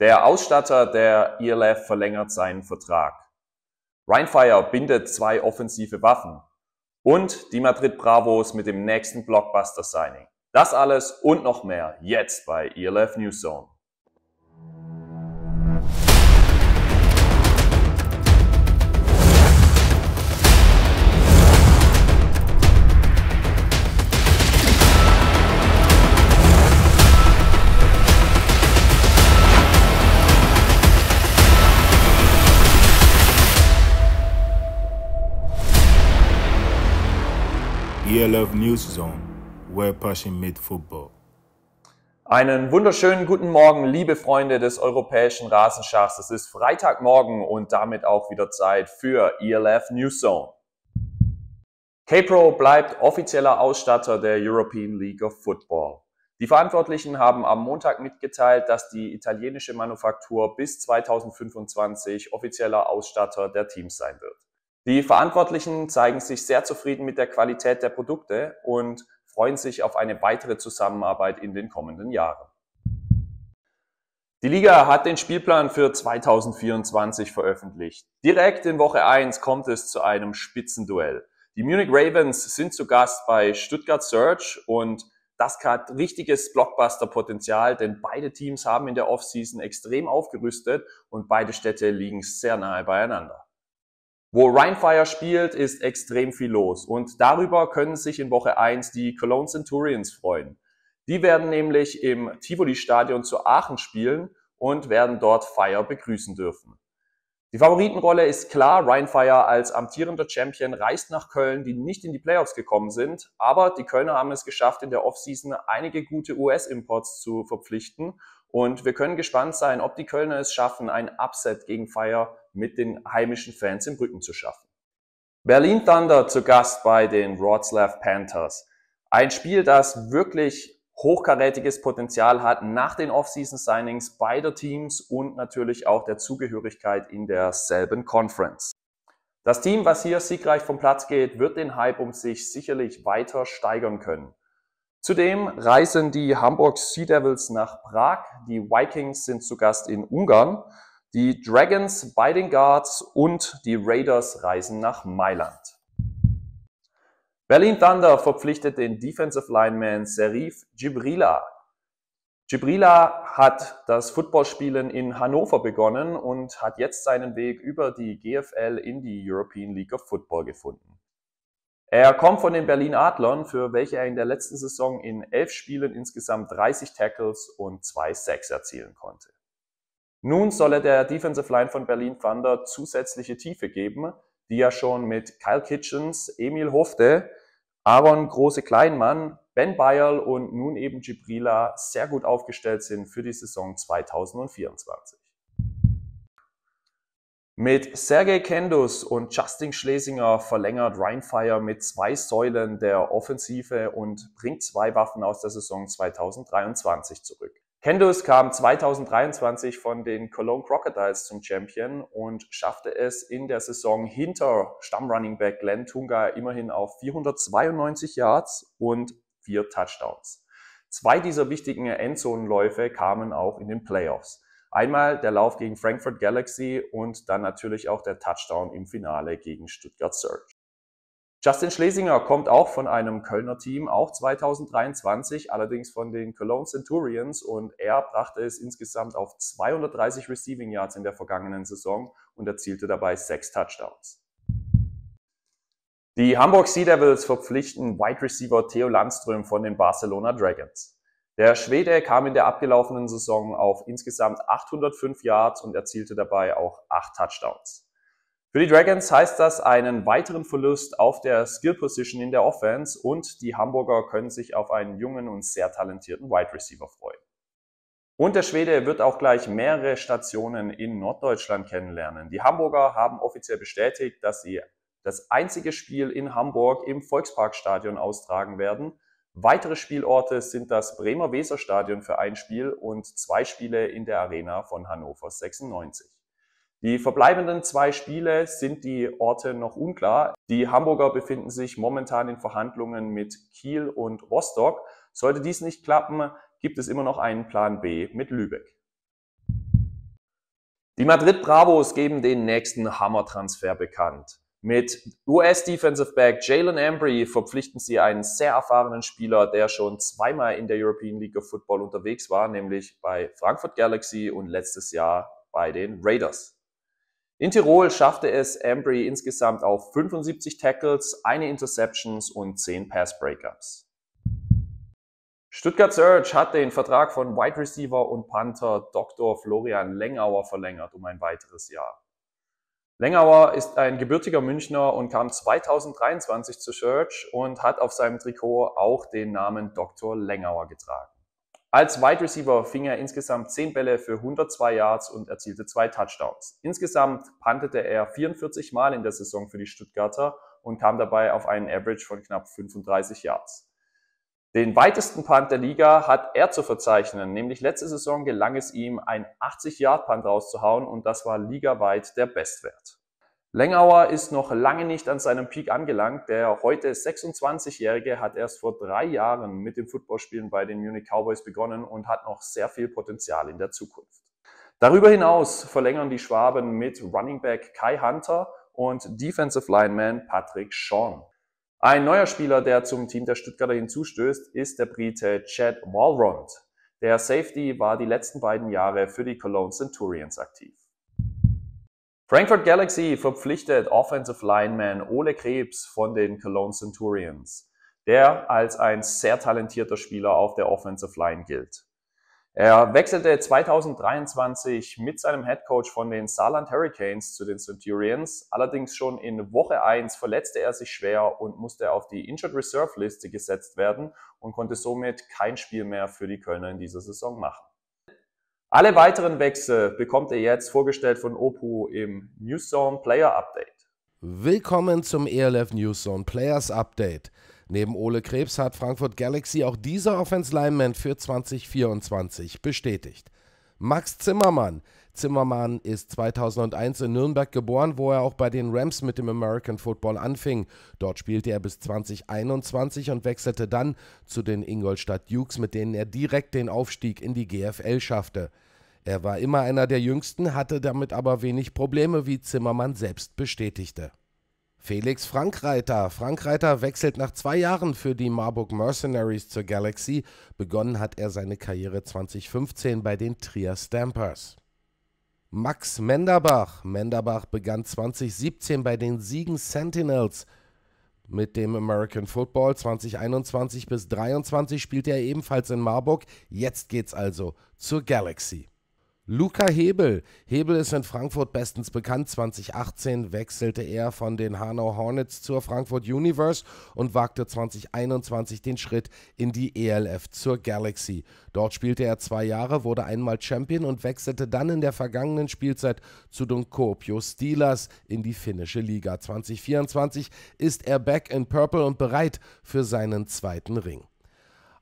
Der Ausstatter der ELF verlängert seinen Vertrag. Rheinfire bindet zwei offensive Waffen. Und die Madrid Bravos mit dem nächsten Blockbuster-Signing. Das alles und noch mehr jetzt bei ELF News ELF News Zone, where passion meets football. Einen wunderschönen guten Morgen, liebe Freunde des europäischen Rasenschachs. Es ist Freitagmorgen und damit auch wieder Zeit für ELF News Zone. K-Pro bleibt offizieller Ausstatter der European League of Football. Die Verantwortlichen haben am Montag mitgeteilt, dass die italienische Manufaktur bis 2025 offizieller Ausstatter der Teams sein wird. Die Verantwortlichen zeigen sich sehr zufrieden mit der Qualität der Produkte und freuen sich auf eine weitere Zusammenarbeit in den kommenden Jahren. Die Liga hat den Spielplan für 2024 veröffentlicht. Direkt in Woche 1 kommt es zu einem Spitzenduell. Die Munich Ravens sind zu Gast bei Stuttgart Search und das hat richtiges Blockbuster-Potenzial, denn beide Teams haben in der Offseason extrem aufgerüstet und beide Städte liegen sehr nahe beieinander. Wo Rheinfire spielt, ist extrem viel los und darüber können sich in Woche 1 die Cologne Centurions freuen. Die werden nämlich im Tivoli-Stadion zu Aachen spielen und werden dort Fire begrüßen dürfen. Die Favoritenrolle ist klar. Rheinfire als amtierender Champion reist nach Köln, die nicht in die Playoffs gekommen sind. Aber die Kölner haben es geschafft, in der Offseason einige gute US-Imports zu verpflichten. Und wir können gespannt sein, ob die Kölner es schaffen, ein Upset gegen Fire mit den heimischen Fans im Rücken zu schaffen. Berlin Thunder zu Gast bei den Wroclaw Panthers. Ein Spiel, das wirklich hochkarätiges Potenzial hat nach den Off-Season-Signings beider Teams und natürlich auch der Zugehörigkeit in derselben Conference. Das Team, was hier siegreich vom Platz geht, wird den Hype um sich sicherlich weiter steigern können. Zudem reisen die Hamburg Sea Devils nach Prag, die Vikings sind zu Gast in Ungarn die Dragons bei den Guards und die Raiders reisen nach Mailand. Berlin Thunder verpflichtet den Defensive Lineman Serif Gibrila. Gibrila hat das Footballspielen in Hannover begonnen und hat jetzt seinen Weg über die GFL in die European League of Football gefunden. Er kommt von den Berlin Adlern, für welche er in der letzten Saison in elf Spielen insgesamt 30 Tackles und zwei Sacks erzielen konnte. Nun solle der Defensive Line von Berlin Thunder zusätzliche Tiefe geben, die ja schon mit Kyle Kitchens, Emil Hofte, Aaron Große-Kleinmann, Ben Bayerl und nun eben Gibrila sehr gut aufgestellt sind für die Saison 2024. Mit Sergei Kendus und Justin Schlesinger verlängert Rheinfire mit zwei Säulen der Offensive und bringt zwei Waffen aus der Saison 2023 zurück. Kendus kam 2023 von den Cologne Crocodiles zum Champion und schaffte es in der Saison hinter Stammrunningback Glenn Tunga immerhin auf 492 Yards und vier Touchdowns. Zwei dieser wichtigen Endzonenläufe kamen auch in den Playoffs. Einmal der Lauf gegen Frankfurt Galaxy und dann natürlich auch der Touchdown im Finale gegen Stuttgart Surge. Justin Schlesinger kommt auch von einem Kölner Team, auch 2023, allerdings von den Cologne Centurions und er brachte es insgesamt auf 230 Receiving Yards in der vergangenen Saison und erzielte dabei sechs Touchdowns. Die Hamburg Sea Devils verpflichten Wide Receiver Theo Landström von den Barcelona Dragons. Der Schwede kam in der abgelaufenen Saison auf insgesamt 805 Yards und erzielte dabei auch acht Touchdowns. Für die Dragons heißt das einen weiteren Verlust auf der Skill Position in der Offense und die Hamburger können sich auf einen jungen und sehr talentierten Wide Receiver freuen. Und der Schwede wird auch gleich mehrere Stationen in Norddeutschland kennenlernen. Die Hamburger haben offiziell bestätigt, dass sie das einzige Spiel in Hamburg im Volksparkstadion austragen werden. Weitere Spielorte sind das Bremer Weserstadion für ein Spiel und zwei Spiele in der Arena von Hannover 96. Die verbleibenden zwei Spiele sind die Orte noch unklar. Die Hamburger befinden sich momentan in Verhandlungen mit Kiel und Rostock. Sollte dies nicht klappen, gibt es immer noch einen Plan B mit Lübeck. Die Madrid Bravos geben den nächsten Hammer-Transfer bekannt. Mit US-Defensive Back Jalen Ambry verpflichten sie einen sehr erfahrenen Spieler, der schon zweimal in der European League of Football unterwegs war, nämlich bei Frankfurt Galaxy und letztes Jahr bei den Raiders. In Tirol schaffte es Ambry insgesamt auf 75 Tackles, eine Interceptions und 10 Pass Breakups. Stuttgart Surge hat den Vertrag von Wide Receiver und Panther Dr. Florian Lengauer verlängert um ein weiteres Jahr. Lengauer ist ein gebürtiger Münchner und kam 2023 zu Surge und hat auf seinem Trikot auch den Namen Dr. Lengauer getragen. Als Wide Receiver fing er insgesamt 10 Bälle für 102 Yards und erzielte zwei Touchdowns. Insgesamt pantete er 44 Mal in der Saison für die Stuttgarter und kam dabei auf einen Average von knapp 35 Yards. Den weitesten Punt der Liga hat er zu verzeichnen, nämlich letzte Saison gelang es ihm, ein 80-Yard-Punt rauszuhauen und das war ligaweit der Bestwert. Lengauer ist noch lange nicht an seinem Peak angelangt. Der heute 26-Jährige hat erst vor drei Jahren mit dem Footballspielen bei den Munich Cowboys begonnen und hat noch sehr viel Potenzial in der Zukunft. Darüber hinaus verlängern die Schwaben mit Running Back Kai Hunter und Defensive Lineman Patrick Sean. Ein neuer Spieler, der zum Team der Stuttgarter hinzustößt, ist der Brite Chad Walrond. Der Safety war die letzten beiden Jahre für die Cologne Centurions aktiv. Frankfurt Galaxy verpflichtet Offensive Lineman Ole Krebs von den Cologne Centurions, der als ein sehr talentierter Spieler auf der Offensive Line gilt. Er wechselte 2023 mit seinem Headcoach von den Saarland Hurricanes zu den Centurions. Allerdings schon in Woche 1 verletzte er sich schwer und musste auf die Injured Reserve Liste gesetzt werden und konnte somit kein Spiel mehr für die Kölner in dieser Saison machen. Alle weiteren Wechsel bekommt ihr jetzt vorgestellt von Opu im Newszone Player Update. Willkommen zum ELF Newszone Players Update. Neben Ole Krebs hat Frankfurt Galaxy auch dieser Offense Lineman für 2024 bestätigt. Max Zimmermann. Zimmermann ist 2001 in Nürnberg geboren, wo er auch bei den Rams mit dem American Football anfing. Dort spielte er bis 2021 und wechselte dann zu den Ingolstadt Dukes, mit denen er direkt den Aufstieg in die GFL schaffte. Er war immer einer der jüngsten, hatte damit aber wenig Probleme, wie Zimmermann selbst bestätigte. Felix Frankreiter. Frankreiter wechselt nach zwei Jahren für die Marburg Mercenaries zur Galaxy. Begonnen hat er seine Karriere 2015 bei den Trier Stampers. Max Menderbach. Menderbach begann 2017 bei den Siegen Sentinels. Mit dem American Football 2021 bis 2023 spielte er ebenfalls in Marburg. Jetzt geht's also zur Galaxy. Luca Hebel. Hebel ist in Frankfurt bestens bekannt. 2018 wechselte er von den Hanau Hornets zur Frankfurt Universe und wagte 2021 den Schritt in die ELF zur Galaxy. Dort spielte er zwei Jahre, wurde einmal Champion und wechselte dann in der vergangenen Spielzeit zu den Kuopio Steelers in die finnische Liga. 2024 ist er back in Purple und bereit für seinen zweiten Ring.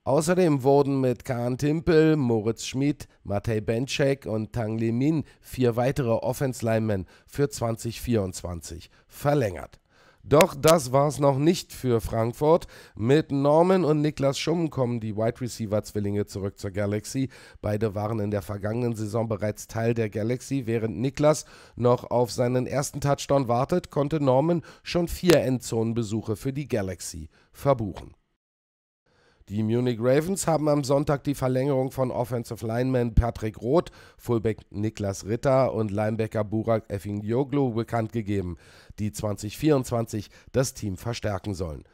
Außerdem wurden mit Kahn Timpel, Moritz Schmid, Matej Benček und Tang Lemin vier weitere Offense-Linemen für 2024 verlängert. Doch das war's noch nicht für Frankfurt. Mit Norman und Niklas Schumm kommen die Wide Receiver Zwillinge zurück zur Galaxy. Beide waren in der vergangenen Saison bereits Teil der Galaxy. Während Niklas noch auf seinen ersten Touchdown wartet, konnte Norman schon vier Endzonenbesuche für die Galaxy verbuchen. Die Munich Ravens haben am Sonntag die Verlängerung von Offensive Lineman Patrick Roth, Fullback Niklas Ritter und Linebacker Burak Effingjoglu bekannt gegeben, die 2024 das Team verstärken sollen.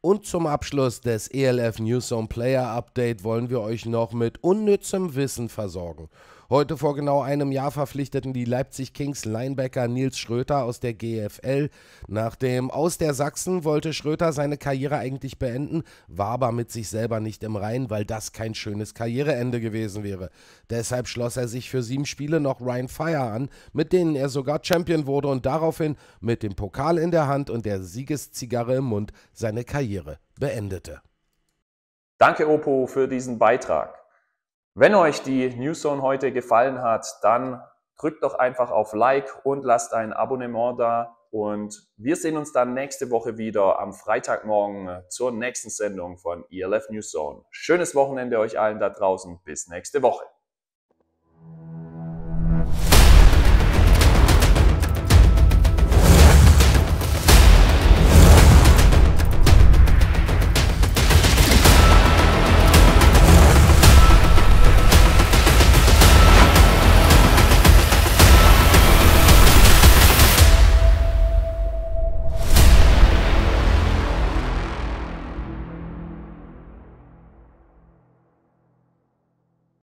Und zum Abschluss des ELF Newzone Player Update wollen wir euch noch mit unnützem Wissen versorgen. Heute vor genau einem Jahr verpflichteten die Leipzig Kings Linebacker Nils Schröter aus der GFL. Nach dem Aus der Sachsen wollte Schröter seine Karriere eigentlich beenden, war aber mit sich selber nicht im Reinen, weil das kein schönes Karriereende gewesen wäre. Deshalb schloss er sich für sieben Spiele noch Ryan Fire an, mit denen er sogar Champion wurde und daraufhin mit dem Pokal in der Hand und der Siegeszigarre im Mund seine Karriere beendete. Danke, Opo, für diesen Beitrag. Wenn euch die Newszone heute gefallen hat, dann drückt doch einfach auf Like und lasst ein Abonnement da. Und wir sehen uns dann nächste Woche wieder am Freitagmorgen zur nächsten Sendung von ELF Newszone. Schönes Wochenende euch allen da draußen. Bis nächste Woche.